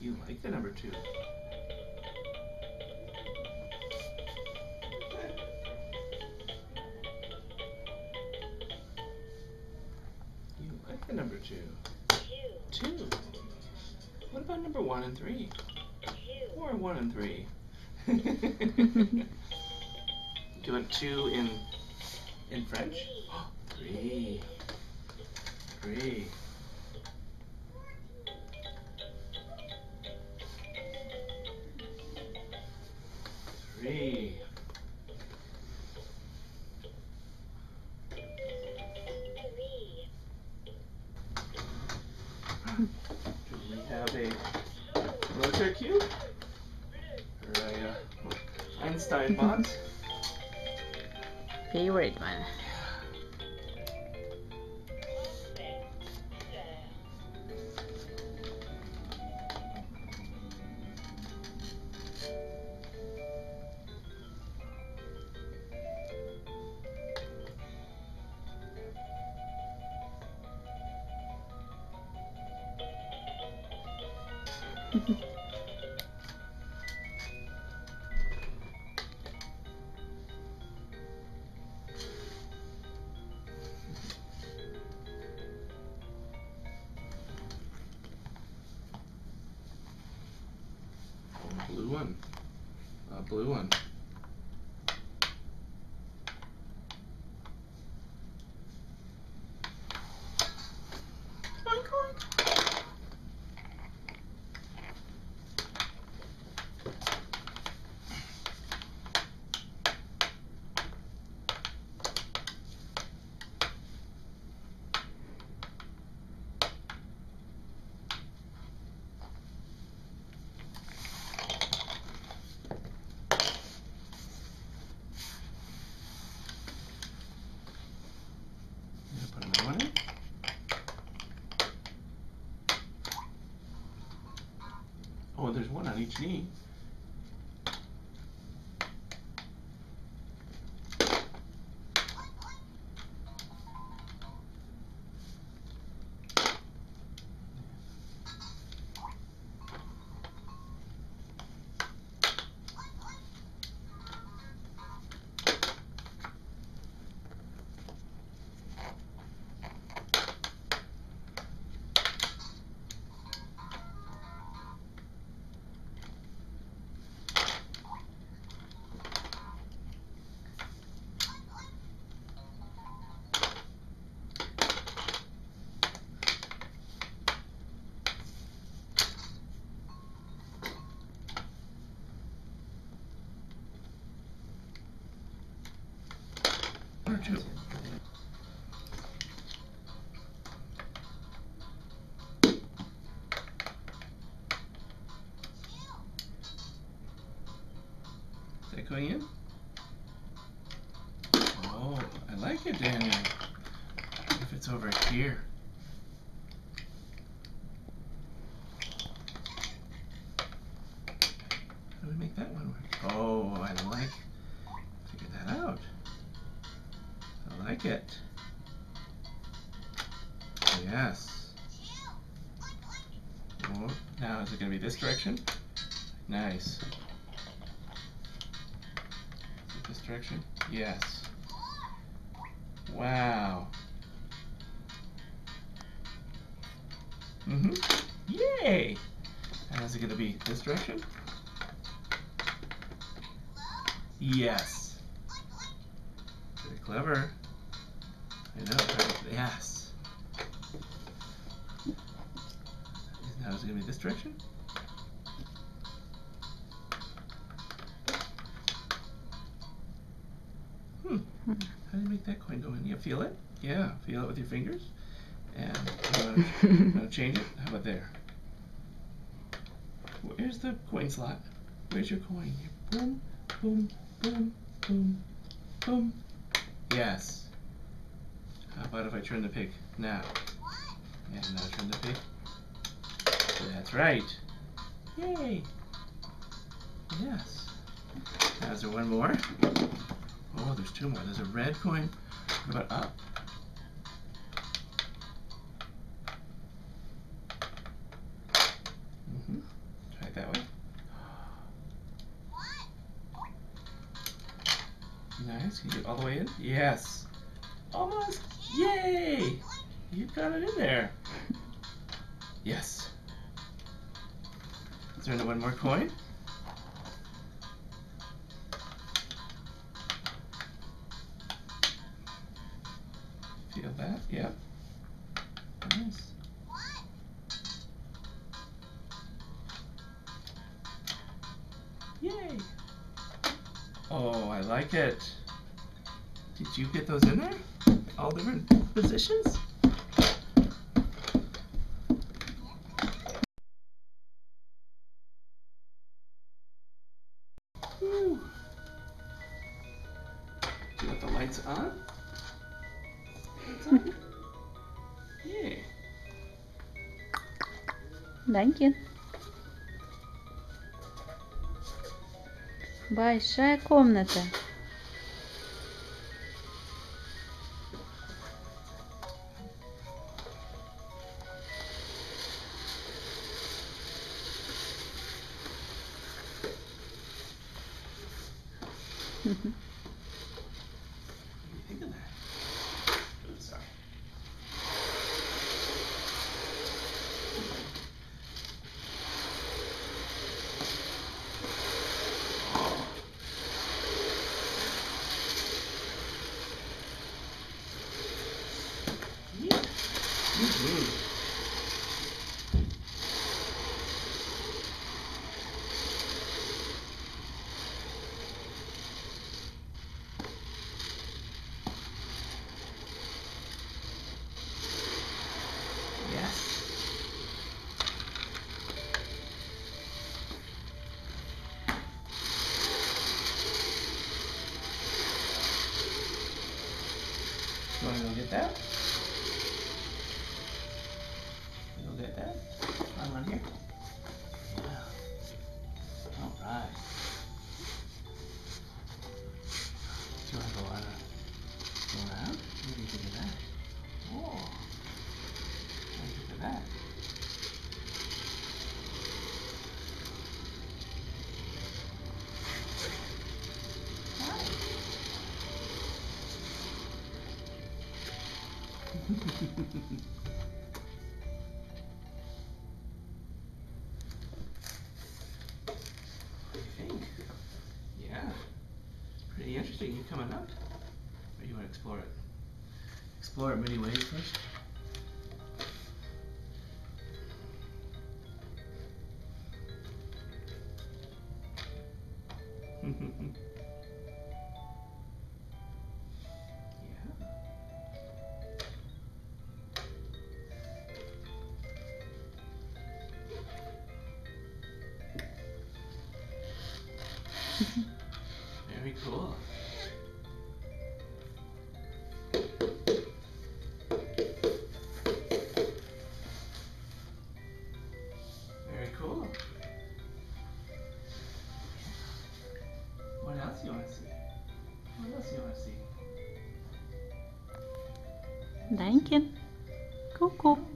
You like the number two. You like the number two. Two. Two. What about number one and three? Two. Or one and three? Do want two in in French? Three. Three. Rotary cube? Or a uh, Einstein bot? Favorite one. Blue blue one. Oh, there's one on each knee. It, Daniel. If it's over here. How do we make that one work? Oh, I like. Figure that out. I like it. Yes. Oh, now is it going to be this direction? Nice. This direction? Yes. Wow. Mm-hmm. Yay! And is it going to be this direction? Yes. Very clever. I know. right, Yes. Now is it to be this direction? Hmm. How do you make that coin go in? You feel it? Yeah, feel it with your fingers. And you want change it? How about there? Where's the coin slot? Where's your coin? Boom, boom, boom, boom, boom. Yes. How about if I turn the pig now? And now turn the pig. That's right. Yay. Yes. Now, is there one more? Oh, there's two more. There's a red coin. What about up? Mhm. Try it that way. Nice. Can you get all the way in? Yes. Almost. Yay! You got it in there. Yes. Is there one more coin? Feel that? Yep. Nice. Yay! Oh, I like it. Did you get those in there? All different positions? Whew. Do you want the lights on? Даньки. Большая комната. Mm-hmm. Think? Yeah. Pretty interesting. You coming up? Or you wanna explore it? Explore it many ways first? pretty cool. Very cool. What else do you want to see? What else do you want to see? Thank you. Cool, cool.